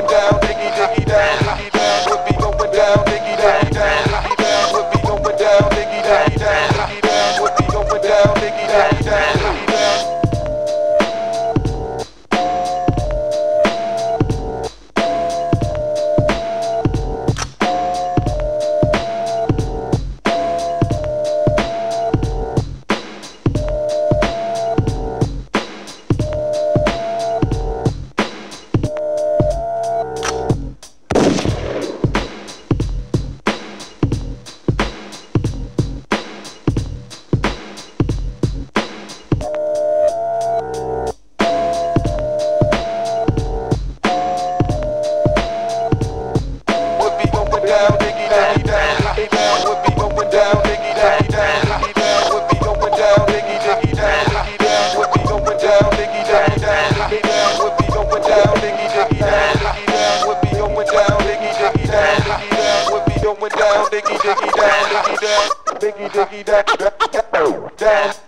going down. Going down, diggy diggy down, diggy down. Diggy diggy down, down.